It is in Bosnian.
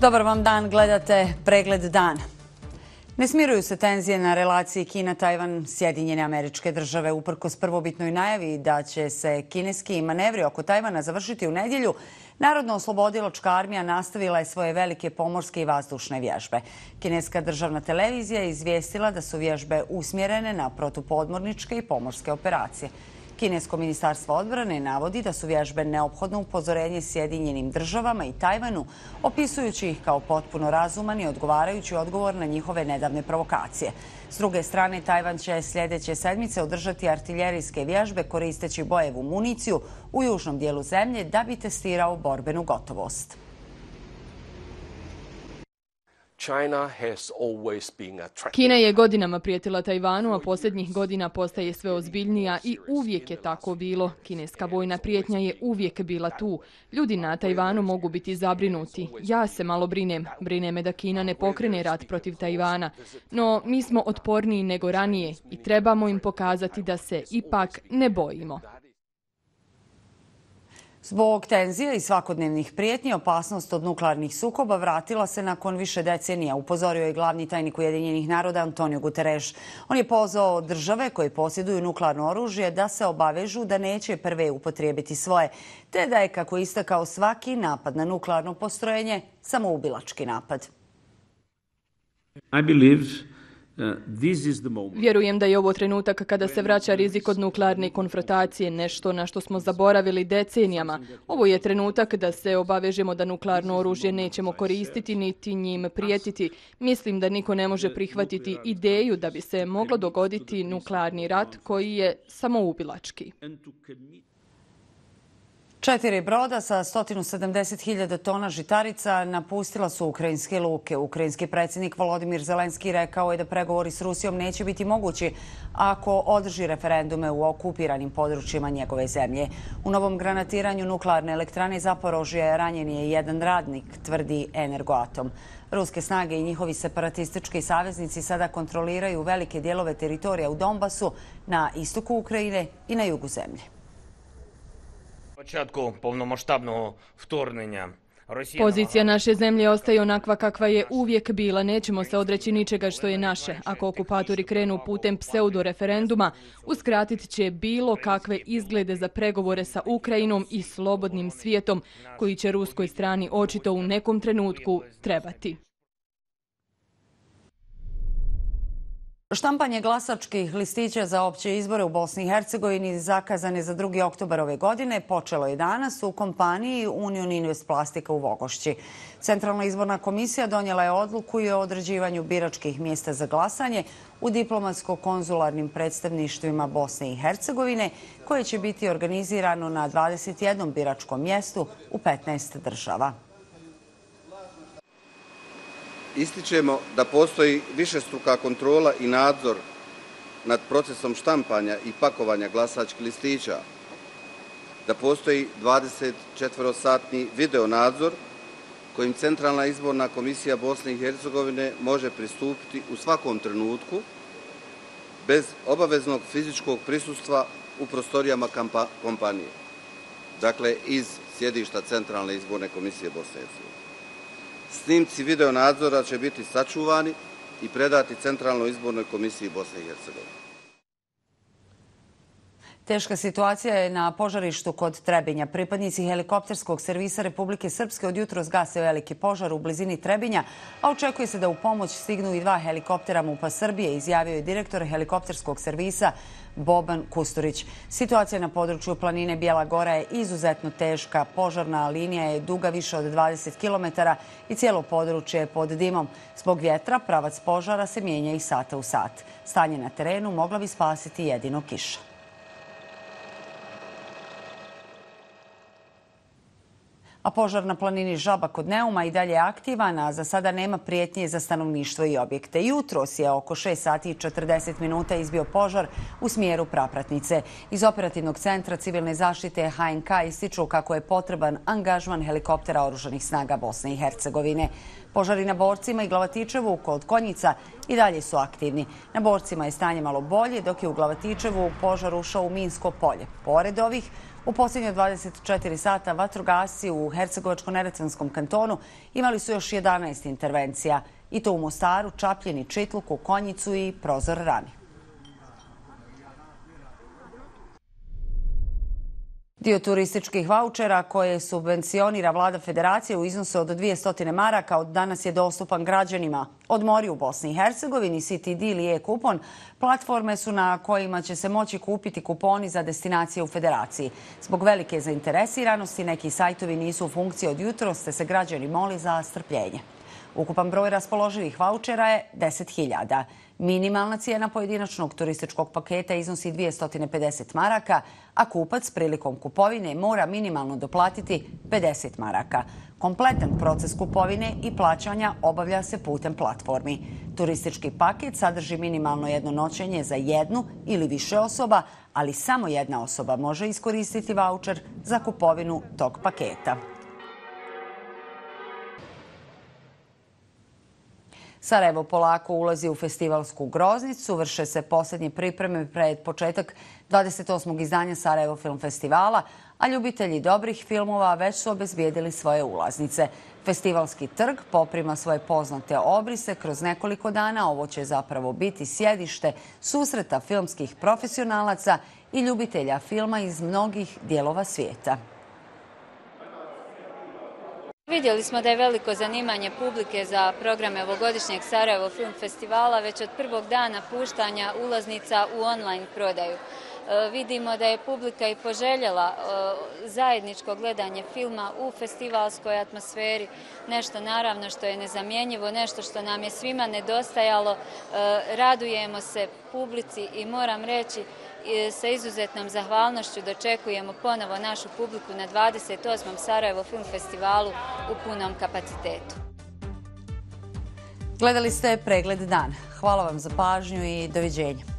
Dobar vam dan, gledate pregled dana. Ne smiruju se tenzije na relaciji Kina-Tajvan Sjedinjene američke države. Uprkos prvobitnoj najavi da će se kineski manevri oko Tajvana završiti u nedjelju, Narodno-oslobodiločka armija nastavila je svoje velike pomorske i vazdušne vježbe. Kineska državna televizija je izvijestila da su vježbe usmjerene na protupodmorničke i pomorske operacije. Kinesko ministarstvo odbrane navodi da su vježbe neophodno upozorenje Sjedinjenim državama i Tajvanu, opisujući ih kao potpuno razuman i odgovarajući odgovor na njihove nedavne provokacije. S druge strane, Tajvan će sljedeće sedmice održati artiljerijske vježbe koristeći bojevu municiju u južnom dijelu zemlje da bi testirao borbenu gotovost. Kina je godinama prijetila Tajvanu, a posljednjih godina postaje sve ozbiljnija i uvijek je tako bilo. Kineska vojna prijetnja je uvijek bila tu. Ljudi na Tajvanu mogu biti zabrinuti. Ja se malo brinem. Brine me da Kina ne pokrene rat protiv Tajvana. No, mi smo otporniji nego ranije i trebamo im pokazati da se ipak ne bojimo. Zbog tenzija i svakodnevnih prijetnji, opasnost od nuklearnih sukoba vratila se nakon više decenija, upozorio je glavni tajnik Ujedinjenih naroda Antonio Guterres. On je pozvao države koje posjeduju nuklearno oružje da se obavežu da neće prve upotrijebiti svoje, te da je, kako istakao, svaki napad na nuklearno postrojenje samoubilački napad. I believe Vjerujem da je ovo trenutak kada se vraća rizik od nuklearne konfrontacije, nešto na što smo zaboravili decenijama. Ovo je trenutak da se obavežemo da nuklearno oružje nećemo koristiti niti njim prijetiti. Mislim da niko ne može prihvatiti ideju da bi se moglo dogoditi nuklearni rat koji je samoubilački. Četiri broda sa 170.000 tona žitarica napustila su ukrajinske luke. Ukrajinski predsjednik Volodimir Zelenski rekao je da pregovori s Rusijom neće biti mogući ako održi referendume u okupiranim područjima njegove zemlje. U novom granatiranju nuklearne elektrane Zaporožje ranjen je jedan radnik, tvrdi Energoatom. Ruske snage i njihovi separatistički saveznici sada kontroliraju velike dijelove teritorija u Donbasu na istoku Ukrajine i na jugu zemlje Pozicija naše zemlje ostaje onakva kakva je uvijek bila. Nećemo se odreći ničega što je naše. Ako okupatori krenu putem pseudo-referenduma, uskratit će bilo kakve izglede za pregovore sa Ukrajinom i slobodnim svijetom, koji će ruskoj strani očito u nekom trenutku trebati. Štampanje glasačkih listića za opće izbore u Bosni i Hercegovini zakazane za 2. oktobar ove godine počelo je danas u kompaniji Union Invest Plastika u Vogošći. Centralna izborna komisija donijela je odluku i o određivanju biračkih mjesta za glasanje u diplomatsko-konzularnim predstavništvima Bosne i Hercegovine, koje će biti organizirano na 21 biračkom mjestu u 15 država ističemo da postoji višestruka kontrola i nadzor nad procesom štampanja i pakovanja glasačkih listića, da postoji 24-satni video nadzor kojim Centralna izborna komisija Bosne i Hercegovine može pristupiti u svakom trenutku bez obaveznog fizičkog prisustva u prostorijama kompanije. Dakle, iz sjedišta Centralne izborne komisije Bosne i Hercegovine. Snimci video nadzora će biti sačuvani i predati Centralnoj izbornoj komisiji Bosne i Hercegovine. Teška situacija je na požarištu kod Trebinja. Pripadnici helikopterskog servisa Republike Srpske od jutro zgase veliki požar u blizini Trebinja, a očekuje se da u pomoć stignu i dva helikoptera MUPA Srbije, izjavio je direktor helikopterskog servisa Boban Kusturić. Situacija na području planine Bijela Gora je izuzetno teška. Požarna linija je duga više od 20 km i cijelo područje je pod dimom. Zbog vjetra pravac požara se mijenja i sata u sat. Stanje na terenu mogla bi spasiti jedino kiša. A požar na planini Žaba kod Neuma i dalje je aktivan, a za sada nema prijetnje za stanovništvo i objekte. Jutros je oko 6 sati i 40 minuta izbio požar u smjeru Prapratnice. Iz operativnog centra civilne zaštite HNK ističu kako je potreban angažman helikoptera oružanih snaga Bosne i Hercegovine. Požari na Borcima i Glavatičevu kod Konjica i dalje su aktivni. Na Borcima je stanje malo bolje, dok je u Glavatičevu požar ušao u Minsko polje. Pored ovih, u posljednje 24 sata vatrogasi u Hercegovačko-Neretvanskom kantonu imali su još 11 intervencija. I to u Mostaru, Čapljeni, Čitluku, Konjicu i Prozor Rami. Dio turističkih vouchera koje subvencionira vlada federacije u iznosu od 200 maraka od danas je dostupan građanima. Od mori u Bosni i Hercegovini, City Deal i e-kupon, platforme su na kojima će se moći kupiti kuponi za destinacije u federaciji. Zbog velike zainteresiranosti neki sajtovi nisu u funkciji od jutro, ste se građani moli za strpljenje. Ukupan broj raspoloživih vouchera je 10.000. Minimalna cijena pojedinačnog turističkog paketa iznosi 250 maraka, a kupac prilikom kupovine mora minimalno doplatiti 50 maraka. Kompletan proces kupovine i plaćanja obavlja se putem platformi. Turistički paket sadrži minimalno jedno noćenje za jednu ili više osoba, ali samo jedna osoba može iskoristiti voucher za kupovinu tog paketa. Sarajevo polako ulazi u festivalsku groznicu, vrše se posljednje pripreme pred početak 28. izdanja Sarajevo Film Festivala, a ljubitelji dobrih filmova već su obezbijedili svoje ulaznice. Festivalski trg poprima svoje poznate obrise kroz nekoliko dana. Ovo će zapravo biti sjedište susreta filmskih profesionalaca i ljubitelja filma iz mnogih dijelova svijeta. Vidjeli smo da je veliko zanimanje publike za programe ovogodišnjeg Sarajevo Film Festivala već od prvog dana puštanja ulaznica u online prodaju. E, vidimo da je publika i poželjela e, zajedničko gledanje filma u festivalskoj atmosferi, nešto naravno što je nezamjenjivo, nešto što nam je svima nedostajalo. E, radujemo se publici i moram reći E, sa izuzetnom zahvalnošću dočekujemo ponovo našu publiku na 28. Sarajevo Film Festivalu u punom kapacitetu. Gledali ste pregled dan. Hvala vam za pažnju i doviđenja.